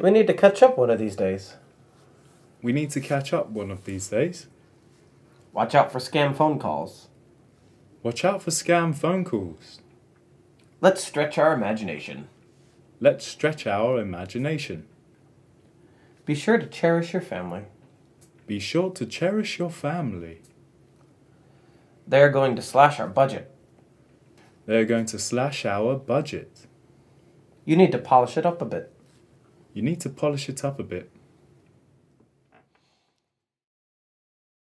We need to catch up one of these days. We need to catch up one of these days. Watch out for scam phone calls. Watch out for scam phone calls. Let's stretch our imagination. Let's stretch our imagination. Be sure to cherish your family. Be sure to cherish your family. They're going to slash our budget. They're going to slash our budget. You need to polish it up a bit. You need to polish it up a bit.